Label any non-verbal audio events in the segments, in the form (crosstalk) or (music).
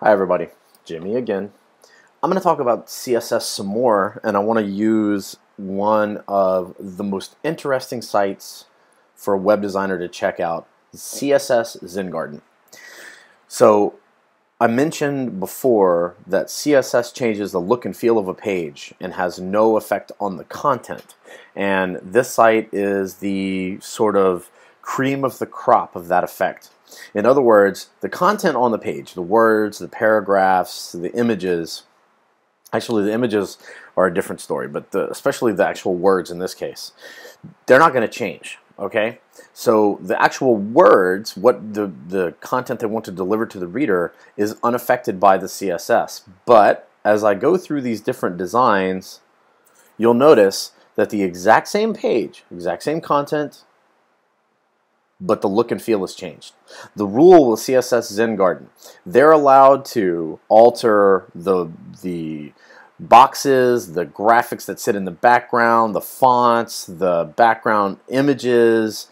Hi everybody, Jimmy again. I'm going to talk about CSS some more and I want to use one of the most interesting sites for a web designer to check out, CSS Zen Garden. So I mentioned before that CSS changes the look and feel of a page and has no effect on the content. And this site is the sort of cream of the crop of that effect. In other words, the content on the page, the words, the paragraphs, the images, actually the images are a different story, but the, especially the actual words in this case, they're not going to change. Okay, so the actual words, what the the content they want to deliver to the reader, is unaffected by the CSS. But as I go through these different designs, you'll notice that the exact same page, exact same content, but the look and feel has changed. The rule with CSS Zen Garden, they're allowed to alter the the boxes, the graphics that sit in the background, the fonts, the background images,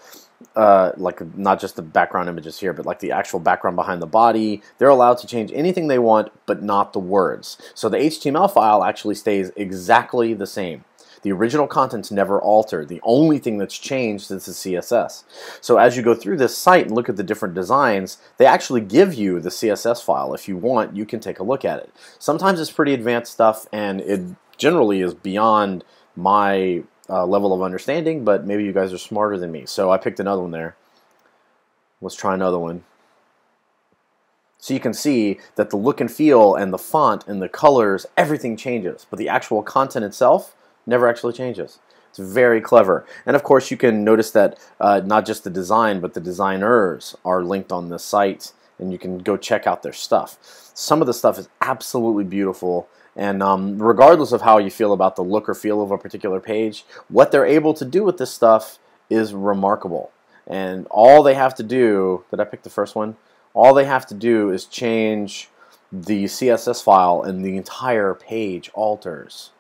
uh, like not just the background images here, but like the actual background behind the body. They're allowed to change anything they want, but not the words. So the HTML file actually stays exactly the same. The original content's never altered. The only thing that's changed is the CSS. So as you go through this site and look at the different designs, they actually give you the CSS file. If you want, you can take a look at it. Sometimes it's pretty advanced stuff and it generally is beyond my uh, level of understanding, but maybe you guys are smarter than me. So I picked another one there. Let's try another one. So you can see that the look and feel and the font and the colors, everything changes, but the actual content itself never actually changes. It's very clever. And of course, you can notice that uh, not just the design, but the designers are linked on the site, and you can go check out their stuff. Some of the stuff is absolutely beautiful. And um, regardless of how you feel about the look or feel of a particular page, what they're able to do with this stuff is remarkable. And all they have to do, did I pick the first one? All they have to do is change the CSS file and the entire page alters.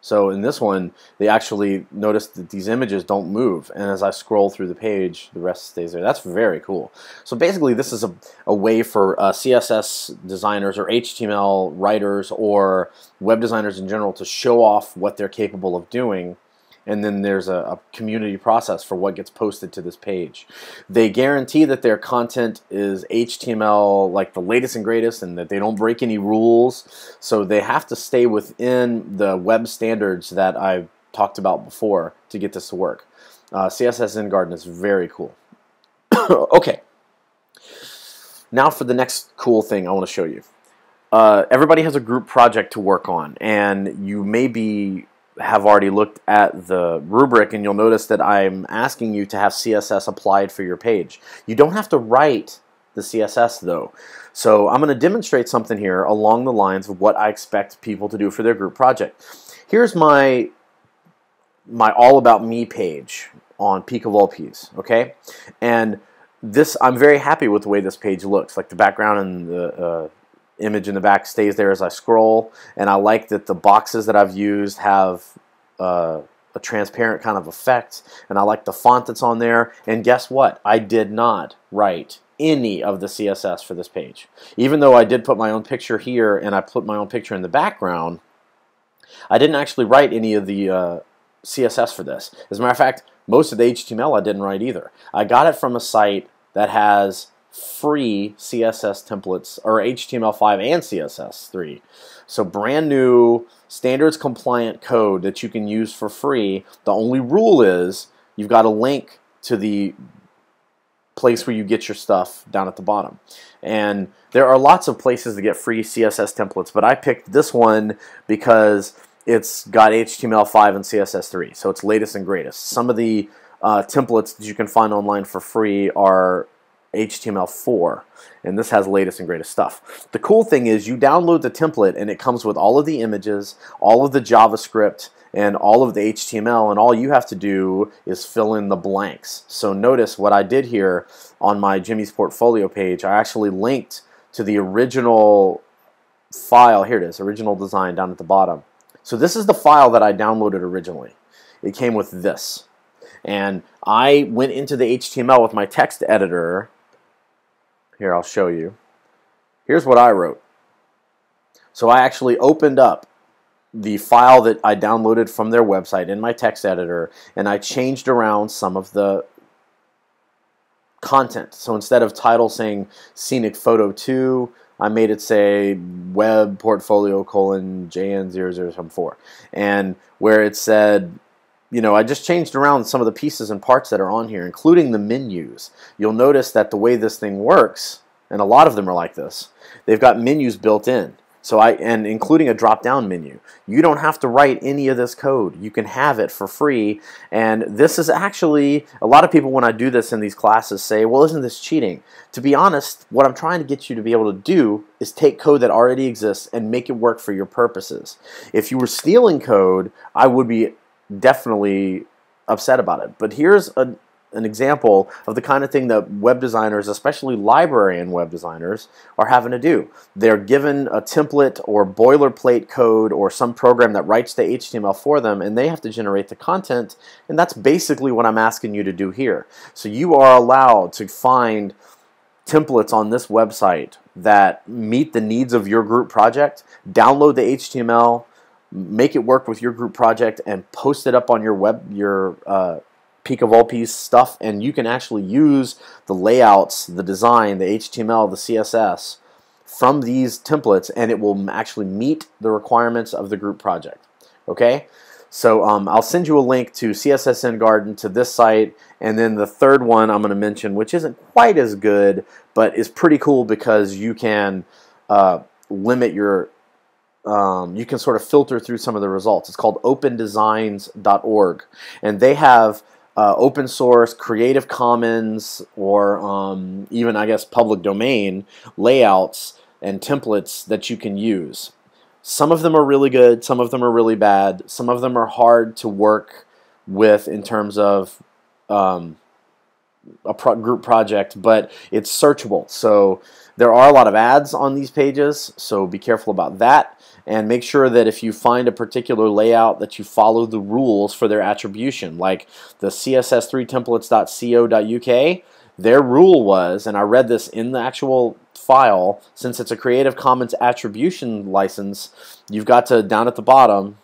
So in this one, they actually notice that these images don't move. And as I scroll through the page, the rest stays there. That's very cool. So basically, this is a, a way for uh, CSS designers or HTML writers or web designers in general to show off what they're capable of doing and then there's a, a, community process for what gets posted to this page. They guarantee that their content is HTML like the latest and greatest and that they don't break any rules. So they have to stay within the web standards that I've talked about before to get this to work. Uh, CSS Zen Garden is very cool. (coughs) okay. Now for the next cool thing I want to show you. Uh, everybody has a group project to work on, and you may be have already looked at the rubric and you'll notice that I'm asking you to have CSS applied for your page. You don't have to write the CSS though. So I'm going to demonstrate something here along the lines of what I expect people to do for their group project. Here's my my all about me page on Peak of All Peas, okay? And this I'm very happy with the way this page looks. Like the background and the uh, image in the back stays there as I scroll. And I like that the boxes that I've used have uh, a transparent kind of effect. And I like the font that's on there. And guess what? I did not write any of the CSS for this page. Even though I did put my own picture here and I put my own picture in the background, I didn't actually write any of the uh, CSS for this. As a matter of fact, most of the HTML I didn't write either. I got it from a site that has free CSS templates or HTML5 and CSS3. So brand new standards compliant code that you can use for free. The only rule is you've got a link to the place where you get your stuff down at the bottom. And there are lots of places to get free CSS templates, but I picked this one because it's got HTML5 and CSS3, so it's latest and greatest. Some of the uh, templates that you can find online for free are HTML4 and this has latest and greatest stuff. The cool thing is you download the template and it comes with all of the images, all of the JavaScript, and all of the HTML and all you have to do is fill in the blanks. So notice what I did here on my Jimmy's portfolio page. I actually linked to the original file. Here it is, original design down at the bottom. So this is the file that I downloaded originally. It came with this. And I went into the HTML with my text editor here, I'll show you. Here's what I wrote. So I actually opened up the file that I downloaded from their website in my text editor and I changed around some of the content. So instead of title saying Scenic Photo 2, I made it say Web Portfolio colon JN0074. And where it said, you know, I just changed around some of the pieces and parts that are on here, including the menus. You'll notice that the way this thing works, and a lot of them are like this, they've got menus built in. So I and including a drop-down menu. You don't have to write any of this code. You can have it for free. And this is actually a lot of people when I do this in these classes say, "Well, isn't this cheating?" To be honest, what I'm trying to get you to be able to do is take code that already exists and make it work for your purposes. If you were stealing code, I would be definitely upset about it. But here's a an example of the kind of thing that web designers, especially librarian web designers, are having to do. They're given a template or boilerplate code or some program that writes the HTML for them, and they have to generate the content, and that's basically what I'm asking you to do here. So you are allowed to find templates on this website that meet the needs of your group project, download the HTML, make it work with your group project, and post it up on your web your uh, Picavolt stuff, and you can actually use the layouts, the design, the HTML, the CSS from these templates, and it will actually meet the requirements of the group project. Okay, so um, I'll send you a link to CSS Zen Garden to this site, and then the third one I'm going to mention, which isn't quite as good, but is pretty cool because you can uh, limit your um, you can sort of filter through some of the results. It's called opendesigns.org, and they have uh, open source, Creative Commons, or um, even, I guess, public domain layouts and templates that you can use. Some of them are really good, some of them are really bad, some of them are hard to work with in terms of um, a pro group project, but it's searchable. So there are a lot of ads on these pages, so be careful about that. And make sure that if you find a particular layout that you follow the rules for their attribution like the css3templates.co.uk their rule was and I read this in the actual file since it's a Creative Commons attribution license you've got to down at the bottom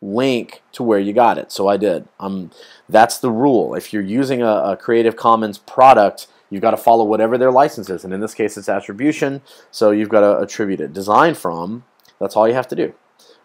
link to where you got it. So I did. Um, that's the rule. If you're using a, a Creative Commons product you've got to follow whatever their license is. And in this case, it's attribution, so you've got to attribute it. Design from, that's all you have to do.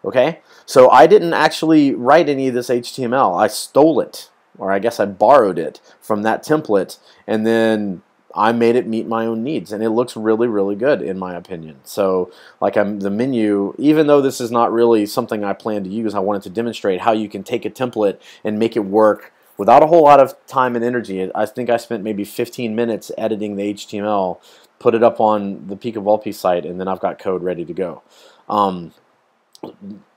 Okay? So I didn't actually write any of this HTML. I stole it, or I guess I borrowed it from that template, and then I made it meet my own needs, and it looks really, really good in my opinion. So, like I'm the menu, even though this is not really something I plan to use, I wanted to demonstrate how you can take a template and make it work without a whole lot of time and energy. I think I spent maybe 15 minutes editing the HTML, put it up on the Peak of Picavolt site, and then I've got code ready to go. Um,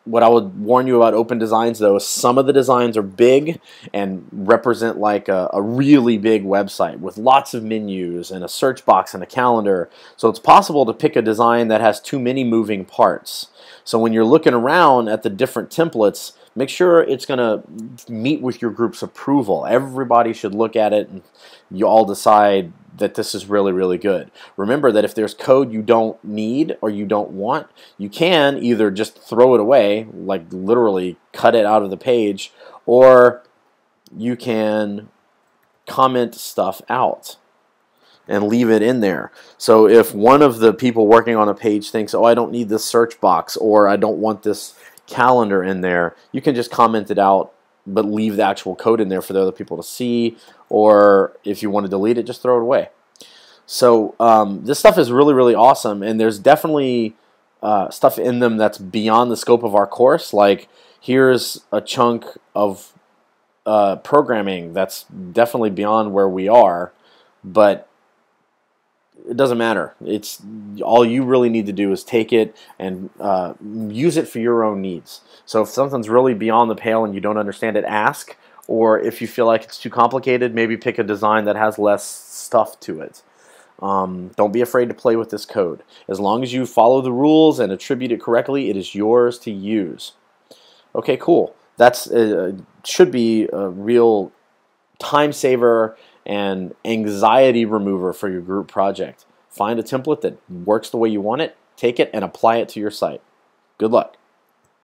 what I would warn you about open designs though is some of the designs are big and represent like a, a, really big website with lots of menus and a search box and a calendar. So it's possible to pick a design that has too many moving parts. So when you're looking around at the different templates, make sure it's going to meet with your group's approval. Everybody should look at it and you all decide that this is really, really good. Remember that if there's code you don't need or you don't want, you can either just throw it away, like literally cut it out of the page, or you can comment stuff out and leave it in there. So if one of the people working on a page thinks, oh, I don't need this search box, or I don't want this calendar in there, you can just comment it out but leave the actual code in there for the other people to see or if you want to delete it just throw it away. So um, this stuff is really really awesome and there's definitely uh, stuff in them that's beyond the scope of our course like here's a chunk of uh, programming that's definitely beyond where we are but it doesn't matter. It's all you really need to do is take it and uh, use it for your own needs. So if something's really beyond the pale and you don't understand it, ask. Or if you feel like it's too complicated, maybe pick a design that has less stuff to it. Um, don't be afraid to play with this code. As long as you follow the rules and attribute it correctly, it is yours to use. Okay, cool. That's uh, should be a real time saver and anxiety remover for your group project. Find a template that works the way you want it, Take it and apply it to your site. Good luck.